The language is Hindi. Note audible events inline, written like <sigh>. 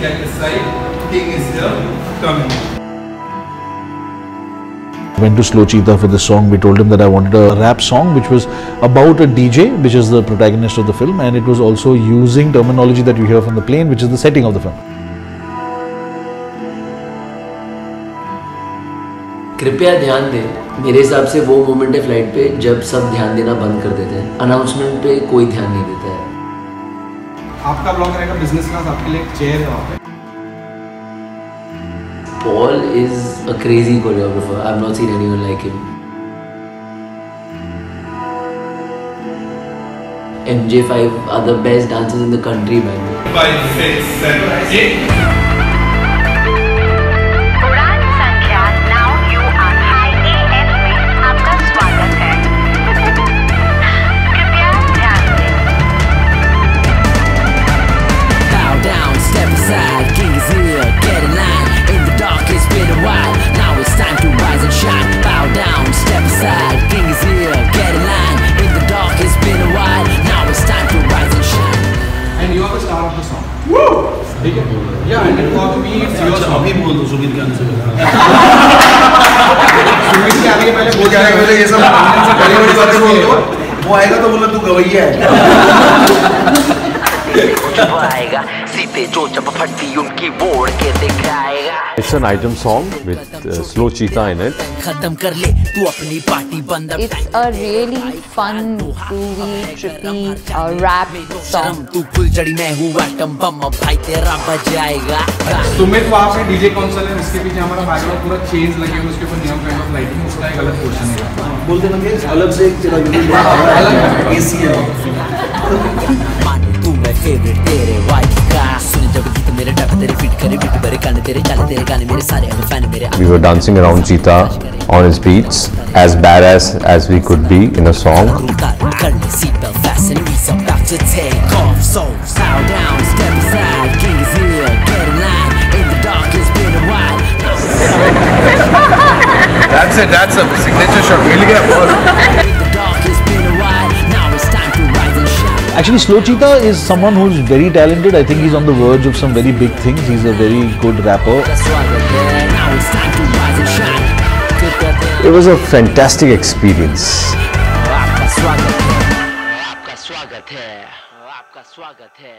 get aside. King is here. Come in. went to Slow Cheetah for this song. We told him that I wanted a rap song which was about a DJ, which is the protagonist of the film, and it was also using terminology that you hear from the plane, which is the setting of the film. कृपया ध्यान दें मेरे हिसाब से वो मोमेंट है फ़्लाइट पे जब सब ध्यान देना बंद कर देते हैं अनाउंसमेंट पे कोई ध्यान नहीं देता है आपका ब्लॉग रहेगा बिज़नेस क्लास आपके लिए एक चेयर है वहाँ पे Paul is a crazy choreographer. I've not seen anyone like him. MJ5 are the best dancers in the country, man. Five, six, seven, And you are the star of the song. Woo! ठीक है? Yeah, and for me, it's your song. अभी बोल दो सुमित के आंसर <laughs> सुमित के आने के पहले वो जाएगा है ये सब <laughs> बड़ी बड़ी बातें बोल दो वो आएगा तो बोला तू गवैया है <laughs> वो आएगा सीते जो जब फटती उनकी बोड़ के दिखाएगा। It's an item song with uh, Slow Cheetah in it. खत्म कर ले तू अपनी पार्टी बंद It's a really fun, groovy, trippy uh, rap song. तू फुलझड़ी मैं हूँ एटम बम भाई तेरा बजाएगा। सुमित वहाँ पे डीजे कौंसल है? उसके पीछे हमारा बैकग्राउंड पूरा चेंज लगे हुए उसके ऊपर नियम काइंड ऑफ़ लाइटिंग उसका एक अलग पोर्शन है। बोलते ना कि अलग से एक तेरा यूनिट एसी है। माने तू मैं फेवरेट तेरे We were dancing around Chita on his beats, as badass as we could be in a song. That's it, that's a signature shot. We'll get a ball. Actually, Slow Cheetah is someone who's very talented. I think he's on the verge of some very big things. He's a very good rapper. That's why we're there. Now it's time to rise and shine. कृपया दें It was a fantastic experience. आपका स्वागत है